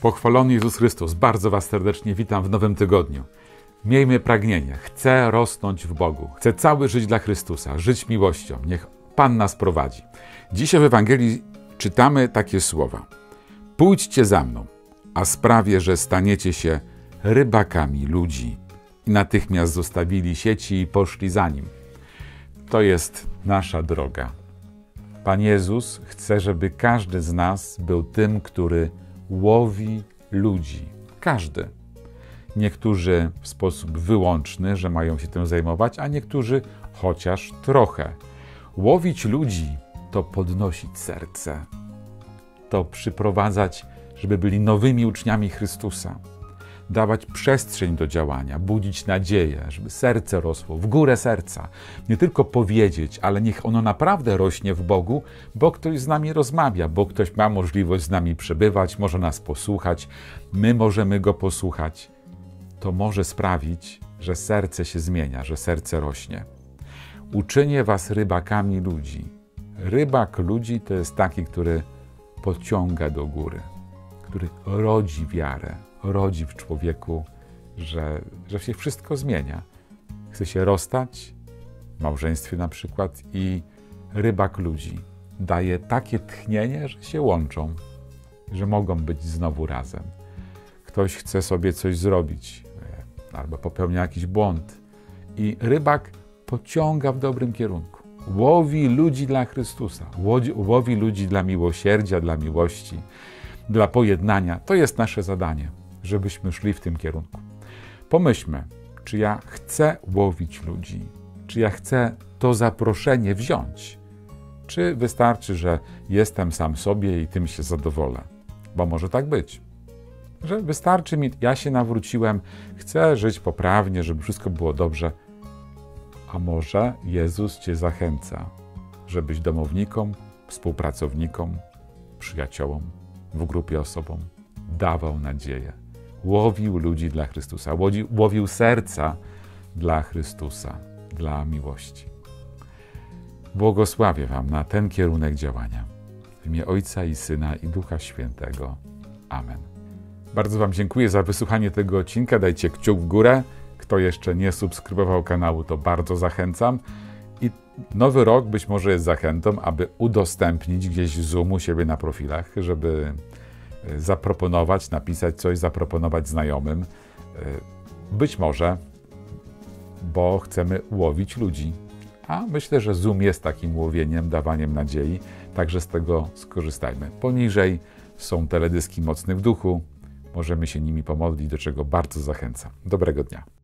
Pochwalony Jezus Chrystus, bardzo Was serdecznie witam w nowym tygodniu. Miejmy pragnienie, chcę rosnąć w Bogu, chcę cały żyć dla Chrystusa, żyć miłością. Niech Pan nas prowadzi. Dzisiaj w Ewangelii czytamy takie słowa: Pójdźcie za mną, a sprawię, że staniecie się rybakami ludzi. I natychmiast zostawili sieci i poszli za nim. To jest nasza droga. Pan Jezus chce, żeby każdy z nas był tym, który łowi ludzi. Każdy. Niektórzy w sposób wyłączny, że mają się tym zajmować, a niektórzy chociaż trochę. Łowić ludzi to podnosić serce, to przyprowadzać, żeby byli nowymi uczniami Chrystusa dawać przestrzeń do działania, budzić nadzieję, żeby serce rosło, w górę serca. Nie tylko powiedzieć, ale niech ono naprawdę rośnie w Bogu, bo ktoś z nami rozmawia, bo ktoś ma możliwość z nami przebywać, może nas posłuchać, my możemy go posłuchać. To może sprawić, że serce się zmienia, że serce rośnie. Uczynię was rybakami ludzi. Rybak ludzi to jest taki, który pociąga do góry, który rodzi wiarę, rodzi w człowieku, że, że się wszystko zmienia. Chce się rozstać, w małżeństwie na przykład, i rybak ludzi daje takie tchnienie, że się łączą, że mogą być znowu razem. Ktoś chce sobie coś zrobić, e, albo popełnia jakiś błąd, i rybak pociąga w dobrym kierunku. Łowi ludzi dla Chrystusa, łowi, łowi ludzi dla miłosierdzia, dla miłości, dla pojednania. To jest nasze zadanie żebyśmy szli w tym kierunku. Pomyślmy, czy ja chcę łowić ludzi, czy ja chcę to zaproszenie wziąć, czy wystarczy, że jestem sam sobie i tym się zadowolę. Bo może tak być, że wystarczy mi, ja się nawróciłem, chcę żyć poprawnie, żeby wszystko było dobrze. A może Jezus Cię zachęca, żebyś domownikom, współpracownikom, przyjaciołom, w grupie osobom dawał nadzieję łowił ludzi dla Chrystusa, łowił, serca dla Chrystusa, dla miłości. Błogosławię Wam na ten kierunek działania. W imię Ojca i Syna i Ducha Świętego. Amen. Bardzo Wam dziękuję za wysłuchanie tego odcinka. Dajcie kciuk w górę. Kto jeszcze nie subskrybował kanału, to bardzo zachęcam. I nowy rok być może jest zachętą, aby udostępnić gdzieś Zoom u siebie na profilach, żeby zaproponować, napisać coś, zaproponować znajomym. E, być może, bo chcemy łowić ludzi. A myślę, że Zoom jest takim łowieniem, dawaniem nadziei, także z tego skorzystajmy. Poniżej są teledyski Mocny w Duchu. Możemy się nimi pomodlić, do czego bardzo zachęcam. Dobrego dnia.